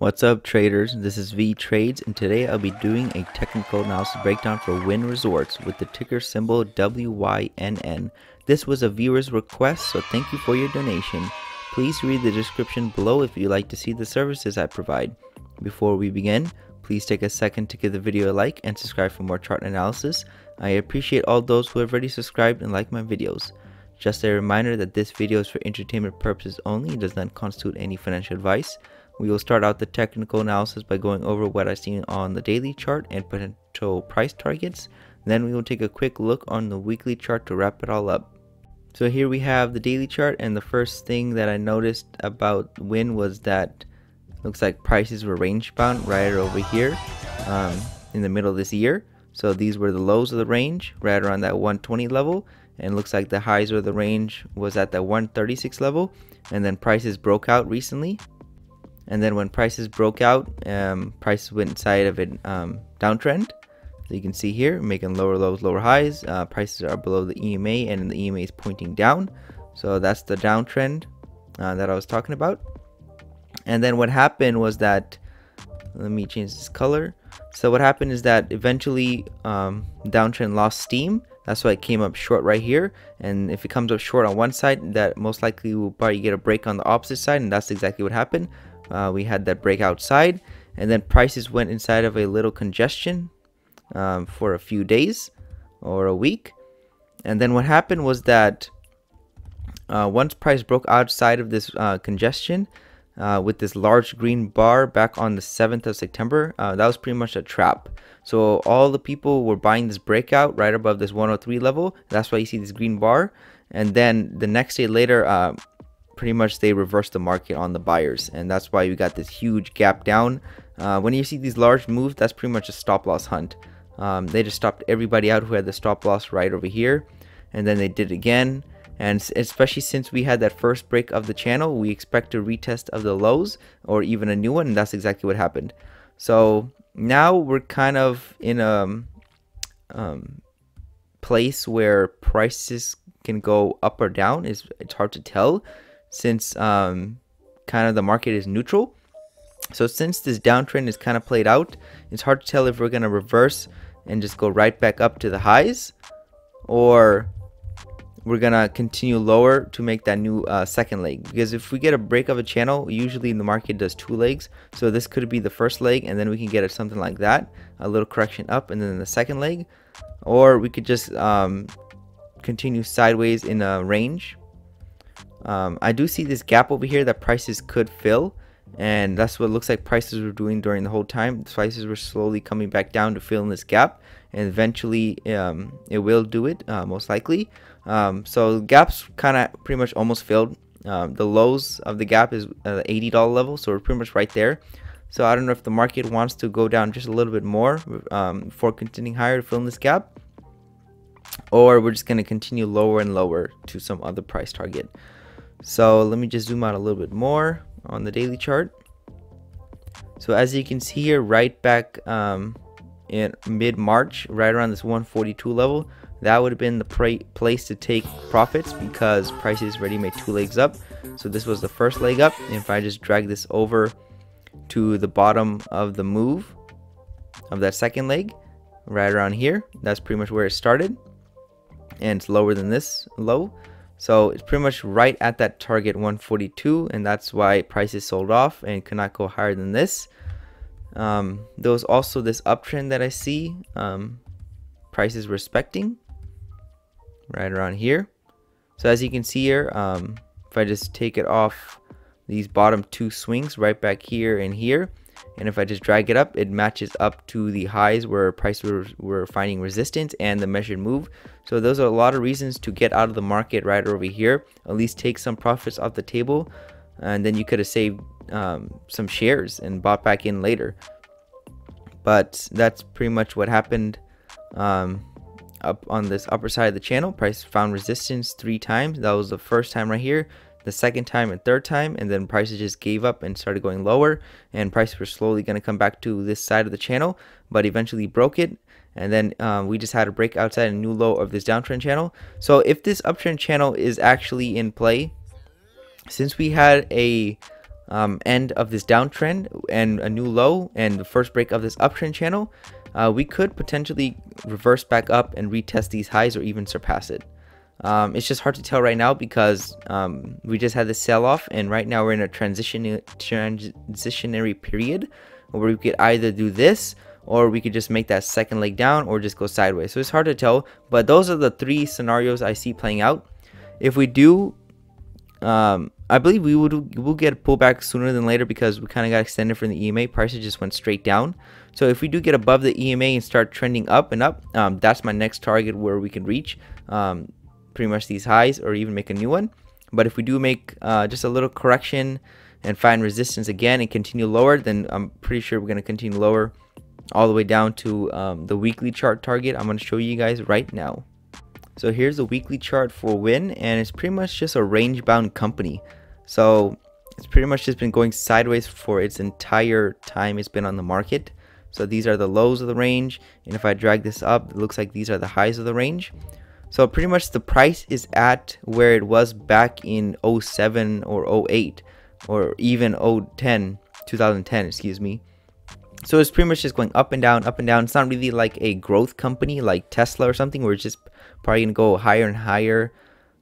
What's up traders, this is Vee Trades and today I'll be doing a technical analysis breakdown for Wynn Resorts with the ticker symbol WYNN. This was a viewer's request so thank you for your donation. Please read the description below if you'd like to see the services I provide. Before we begin, please take a second to give the video a like and subscribe for more chart analysis. I appreciate all those who have already subscribed and liked my videos. Just a reminder that this video is for entertainment purposes only, and does not constitute any financial advice. We will start out the technical analysis by going over what I've seen on the daily chart and potential price targets. Then we will take a quick look on the weekly chart to wrap it all up. So here we have the daily chart and the first thing that I noticed about Wynn was that looks like prices were range bound right over here um, in the middle of this year. So these were the lows of the range right around that 120 level and looks like the highs of the range was at the 136 level and then prices broke out recently and then when prices broke out um, prices went inside of a um, downtrend so you can see here making lower lows lower highs uh, prices are below the EMA and the EMA is pointing down so that's the downtrend uh, that I was talking about and then what happened was that let me change this color so what happened is that eventually um, downtrend lost steam that's why it came up short right here. And if it comes up short on one side, that most likely will probably get a break on the opposite side. And that's exactly what happened. Uh, we had that break outside. And then prices went inside of a little congestion um, for a few days or a week. And then what happened was that uh, once price broke outside of this uh, congestion, uh, with this large green bar back on the 7th of September. Uh, that was pretty much a trap. So all the people were buying this breakout right above this 103 level. That's why you see this green bar. And then the next day later, uh, pretty much they reversed the market on the buyers. And that's why you got this huge gap down. Uh, when you see these large moves, that's pretty much a stop loss hunt. Um, they just stopped everybody out who had the stop loss right over here. And then they did again and especially since we had that first break of the channel we expect a retest of the lows or even a new one and that's exactly what happened so now we're kind of in a um, place where prices can go up or down it's, it's hard to tell since um, kind of the market is neutral. So since this downtrend is kind of played out it's hard to tell if we're going to reverse and just go right back up to the highs or we're gonna continue lower to make that new uh, second leg. Because if we get a break of a channel usually the market does two legs. So this could be the first leg and then we can get something like that a little correction up and then the second leg. Or we could just um, continue sideways in a range um, I do see this gap over here that prices could fill and that's what looks like prices were doing during the whole time prices were slowly coming back down to fill in this gap and eventually um, it will do it uh, most likely um, so gaps kind of pretty much almost filled. Um, the lows of the gap is uh, $80 level, so we're pretty much right there. So I don't know if the market wants to go down just a little bit more um, before continuing higher to fill in this gap, or we're just going to continue lower and lower to some other price target. So let me just zoom out a little bit more on the daily chart. So as you can see here, right back um, in mid-March, right around this 142 level, that would have been the place to take profits because prices already made two legs up. So this was the first leg up. And if I just drag this over to the bottom of the move of that second leg right around here that's pretty much where it started. And it's lower than this low so it's pretty much right at that target 142 and that's why prices sold off and could not go higher than this um, there was also this uptrend that I see um, prices respecting right around here. So as you can see here, um, if I just take it off these bottom two swings right back here and here, and if I just drag it up, it matches up to the highs where price were, were finding resistance and the measured move. So those are a lot of reasons to get out of the market right over here. At least take some profits off the table, and then you could have saved um, some shares and bought back in later. But that's pretty much what happened. Um, up on this upper side of the channel price found resistance three times that was the first time right here the second time and third time and then prices just gave up and started going lower and prices were slowly going to come back to this side of the channel but eventually broke it and then um, we just had a break outside a new low of this downtrend channel so if this uptrend channel is actually in play since we had a um, end of this downtrend and a new low and the first break of this uptrend channel, uh, we could potentially reverse back up and retest these highs or even surpass it. Um, it's just hard to tell right now because um, we just had the sell off and right now we're in a transition transitionary period where we could either do this or we could just make that second leg down or just go sideways. So it's hard to tell, but those are the three scenarios I see playing out. If we do, um, I believe we would will get a pullback sooner than later because we kind of got extended from the EMA. Prices just went straight down. So if we do get above the EMA and start trending up and up, um, that's my next target where we can reach. Um, pretty much these highs or even make a new one. But if we do make uh, just a little correction and find resistance again and continue lower, then I'm pretty sure we're going to continue lower all the way down to um, the weekly chart target I'm going to show you guys right now. So here's the weekly chart for Wynn and it's pretty much just a range bound company. So it's pretty much just been going sideways for its entire time it's been on the market. So these are the lows of the range and if I drag this up it looks like these are the highs of the range. So pretty much the price is at where it was back in 07 or 08 or even 010, 2010, excuse me. So it's pretty much just going up and down, up and down. It's not really like a growth company like Tesla or something where it's just probably going to go higher and higher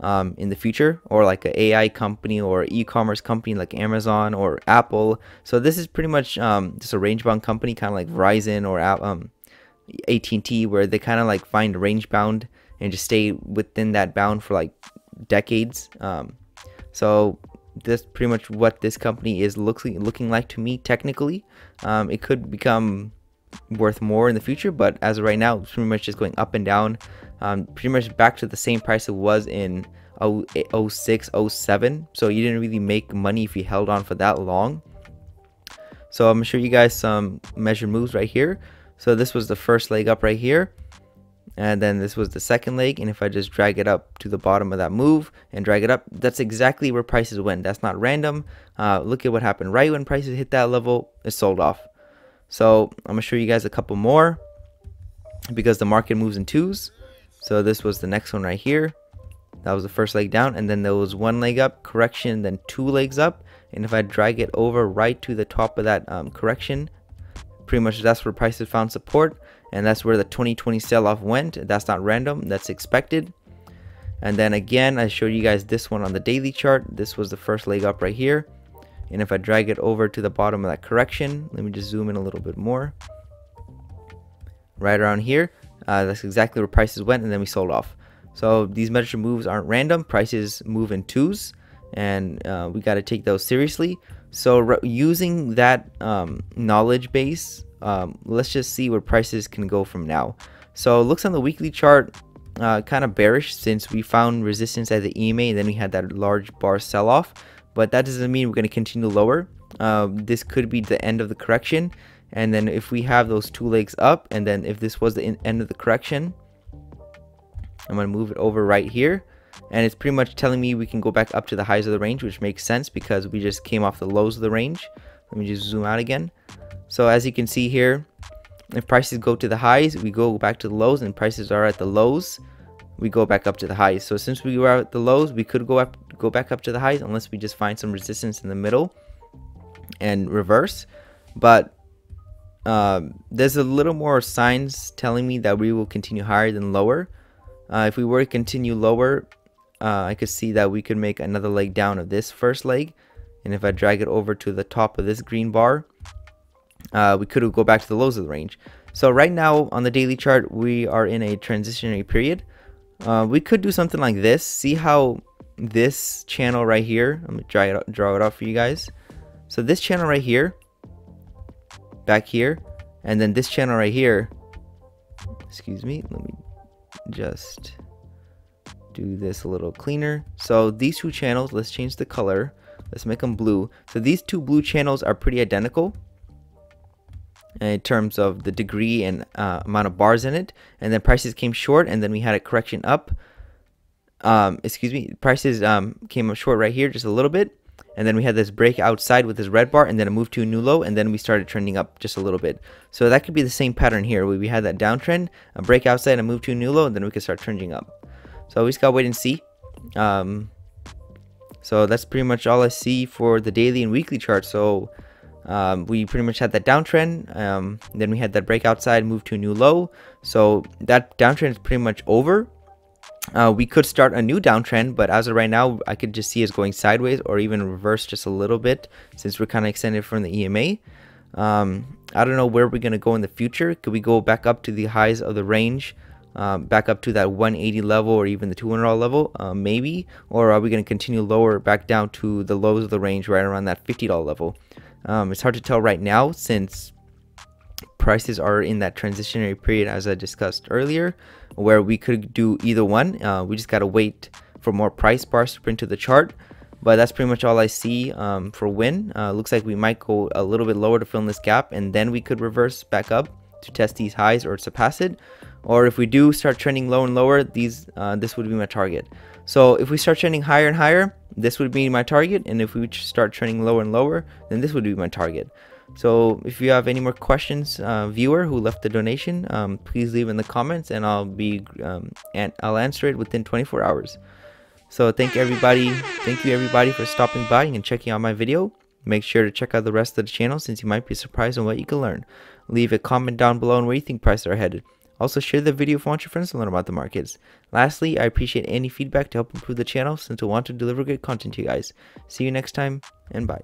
um, in the future or like an AI company or e-commerce company like Amazon or Apple. So this is pretty much um, just a range bound company kind of like Verizon or um, AT&T where they kind of like find range bound and just stay within that bound for like decades. Um, so that's pretty much what this company is looking looking like to me technically. Um, it could become worth more in the future, but as of right now, it's pretty much just going up and down. Um, pretty much back to the same price it was in 06, 07. So you didn't really make money if you held on for that long. So I'm gonna show you guys some measured moves right here. So this was the first leg up right here and then this was the second leg and if I just drag it up to the bottom of that move and drag it up that's exactly where prices went. That's not random. Uh, look at what happened. Right when prices hit that level it sold off. So I'm gonna show you guys a couple more because the market moves in twos. So this was the next one right here. That was the first leg down and then there was one leg up correction then two legs up. And if I drag it over right to the top of that um, correction pretty much that's where prices found support and that's where the 2020 sell-off went. That's not random that's expected. And then again I showed you guys this one on the daily chart. This was the first leg up right here. And if I drag it over to the bottom of that correction let me just zoom in a little bit more. Right around here uh, that's exactly where prices went and then we sold off. So these measured moves aren't random. Prices move in twos and uh, we got to take those seriously so using that um, knowledge base um, let's just see where prices can go from now. So looks on the weekly chart uh, kind of bearish since we found resistance at the EMA and then we had that large bar sell off. But that doesn't mean we're going to continue lower. Um, this could be the end of the correction. And then if we have those two legs up and then if this was the end of the correction, I'm going to move it over right here. And it's pretty much telling me we can go back up to the highs of the range, which makes sense because we just came off the lows of the range. Let me just zoom out again. So as you can see here, if prices go to the highs, we go back to the lows, and prices are at the lows, we go back up to the highs. So since we were at the lows, we could go up, go back up to the highs unless we just find some resistance in the middle and reverse. But um, there's a little more signs telling me that we will continue higher than lower. Uh, if we were to continue lower, uh, I could see that we could make another leg down of this first leg. And if I drag it over to the top of this green bar, uh, we could go back to the lows of the range. So right now on the daily chart, we are in a transitionary period. Uh, we could do something like this. See how this channel right here, let me draw it, draw it out for you guys. So this channel right here, back here, and then this channel right here, excuse me, let me just do this a little cleaner. So these two channels, let's change the color. Let's make them blue. So these two blue channels are pretty identical in terms of the degree and uh, amount of bars in it and then prices came short and then we had a correction up um, excuse me prices um, came up short right here just a little bit and then we had this break outside with this red bar and then it moved to a new low and then we started trending up just a little bit so that could be the same pattern here we had that downtrend a break outside and move to a new low and then we could start trending up so we just gotta wait and see um, So that's pretty much all I see for the daily and weekly chart. So um, we pretty much had that downtrend. Um, then we had that break outside, move to a new low. So that downtrend is pretty much over. Uh, we could start a new downtrend, but as of right now, I could just see us going sideways or even reverse just a little bit since we're kind of extended from the EMA. Um, I don't know where we're going to go in the future. Could we go back up to the highs of the range, um, back up to that 180 level or even the 200 level? Uh, maybe. Or are we going to continue lower back down to the lows of the range right around that $50 level? Um, it's hard to tell right now since prices are in that transitionary period as I discussed earlier where we could do either one. Uh, we just got to wait for more price bars to print to the chart. But that's pretty much all I see um, for Wynn. Uh, looks like we might go a little bit lower to fill in this gap and then we could reverse back up to test these highs or surpass it. Or if we do start trending lower and lower, these uh, this would be my target. So if we start trending higher and higher, this would be my target. And if we start trending lower and lower, then this would be my target. So if you have any more questions, uh, viewer who left the donation, um, please leave in the comments and I'll be um, and I'll answer it within 24 hours. So thank everybody, thank you everybody for stopping by and checking out my video. Make sure to check out the rest of the channel since you might be surprised on what you can learn. Leave a comment down below on where you think prices are headed. Also share the video if you want your friends to learn about the markets. Lastly, I appreciate any feedback to help improve the channel since I want to deliver good content to you guys. See you next time and bye.